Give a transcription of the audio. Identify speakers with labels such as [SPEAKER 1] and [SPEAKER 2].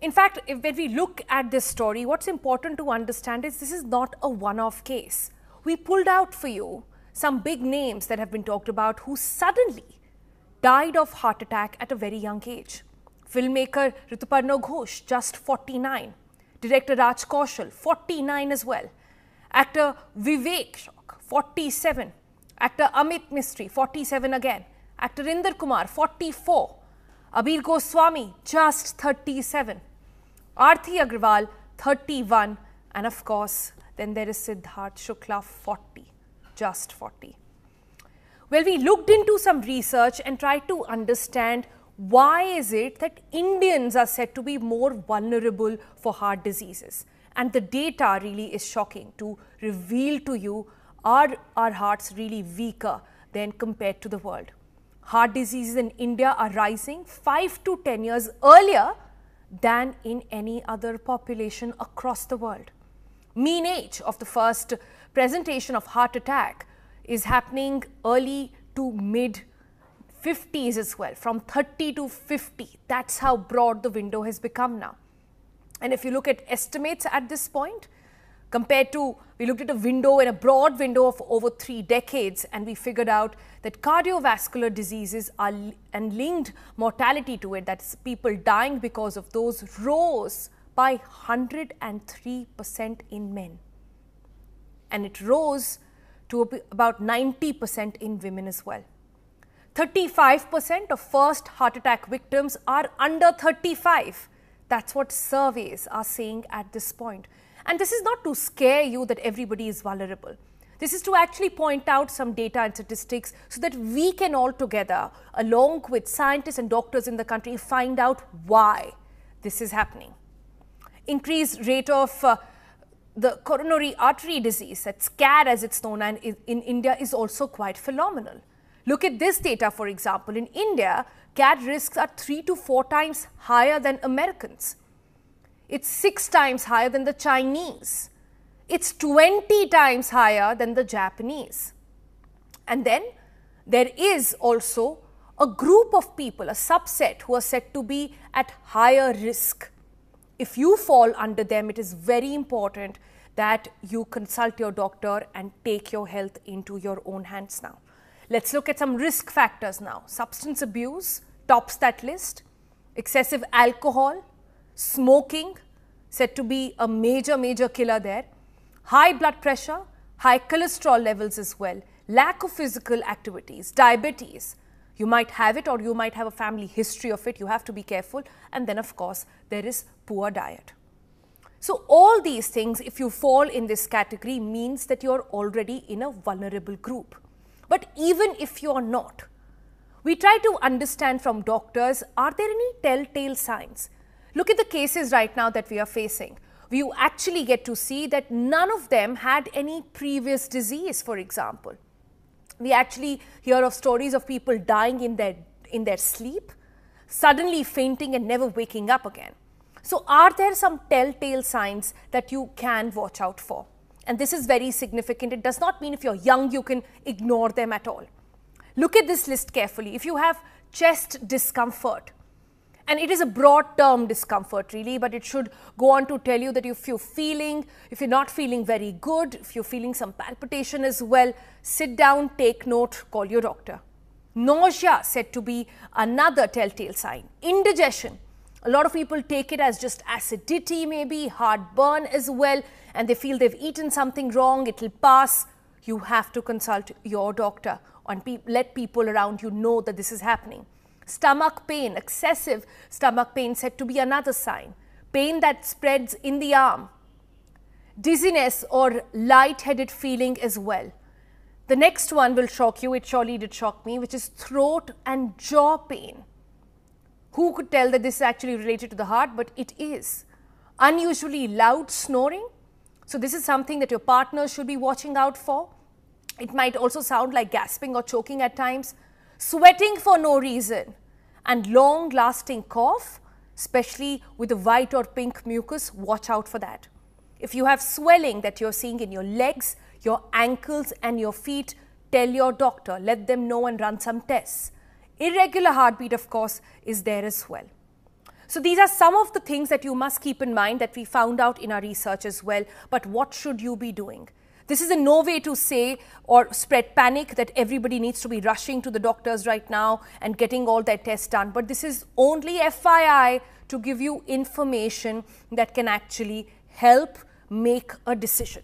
[SPEAKER 1] In fact, if, when we look at this story, what's important to understand is this is not a one off case. We pulled out for you some big names that have been talked about who suddenly died of heart attack at a very young age. Filmmaker Rituparno Ghosh, just 49. Director Raj Kaushal, 49 as well. Actor Vivek, 47. Actor Amit Mistry, 47 again. Actor Inder Kumar, 44. Abir Goswami, just 37. Arthi Agrawal, 31. And of course, then there is Siddharth Shukla, 40. Just 40. Well, we looked into some research and tried to understand why is it that Indians are said to be more vulnerable for heart diseases. And the data really is shocking to reveal to you are our hearts really weaker than compared to the world. Heart diseases in India are rising 5 to 10 years earlier than in any other population across the world. Mean age of the first presentation of heart attack is happening early to mid 50s as well, from 30 to 50. That's how broad the window has become now. And if you look at estimates at this point, compared to we looked at a window in a broad window of over three decades and we figured out that cardiovascular diseases are and linked mortality to it. That's people dying because of those rose by 103% in men. And it rose to about 90% in women as well. 35% of first heart attack victims are under 35 that's what surveys are saying at this point and this is not to scare you that everybody is vulnerable. This is to actually point out some data and statistics so that we can all together, along with scientists and doctors in the country, find out why this is happening. Increased rate of uh, the coronary artery disease, that's CAD as it's known and in India, is also quite phenomenal. Look at this data, for example. In India, CAD risks are three to four times higher than Americans. It's six times higher than the Chinese. It's 20 times higher than the Japanese. And then there is also a group of people, a subset, who are said to be at higher risk. If you fall under them, it is very important that you consult your doctor and take your health into your own hands now. Let's look at some risk factors now. Substance abuse tops that list, excessive alcohol, smoking, said to be a major, major killer there. High blood pressure, high cholesterol levels as well, lack of physical activities, diabetes. You might have it or you might have a family history of it. You have to be careful. And then, of course, there is poor diet. So, all these things, if you fall in this category, means that you're already in a vulnerable group. But even if you're not, we try to understand from doctors are there any telltale signs? Look at the cases right now that we are facing. You actually get to see that none of them had any previous disease, for example. We actually hear of stories of people dying in their, in their sleep, suddenly fainting and never waking up again. So, are there some telltale signs that you can watch out for? And this is very significant. It does not mean if you're young, you can ignore them at all. Look at this list carefully. If you have chest discomfort, and it is a broad term discomfort really but it should go on to tell you that if you're feeling if you're not feeling very good if you're feeling some palpitation as well sit down take note call your doctor. Nausea said to be another telltale sign. Indigestion. A lot of people take it as just acidity maybe heartburn as well and they feel they've eaten something wrong it'll pass. You have to consult your doctor and pe let people around you know that this is happening Stomach pain, excessive stomach pain said to be another sign. Pain that spreads in the arm. Dizziness or light-headed feeling as well. The next one will shock you, it surely did shock me, which is throat and jaw pain. Who could tell that this is actually related to the heart? But it is. Unusually loud snoring. So, this is something that your partner should be watching out for. It might also sound like gasping or choking at times sweating for no reason, and long lasting cough, especially with the white or pink mucus, watch out for that. If you have swelling that you're seeing in your legs, your ankles, and your feet, tell your doctor, let them know and run some tests. Irregular heartbeat, of course, is there as well. So these are some of the things that you must keep in mind that we found out in our research as well. But what should you be doing? This is in no way to say or spread panic that everybody needs to be rushing to the doctors right now and getting all their tests done. But this is only FYI to give you information that can actually help make a decision.